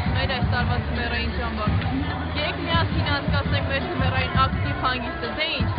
հետ մեր այս տարվա ձմեռային ճամբարում։ Եկեք միասին անցկացնենք մեր ձմեռային ակտիվ հանգիստը, թե ինչ։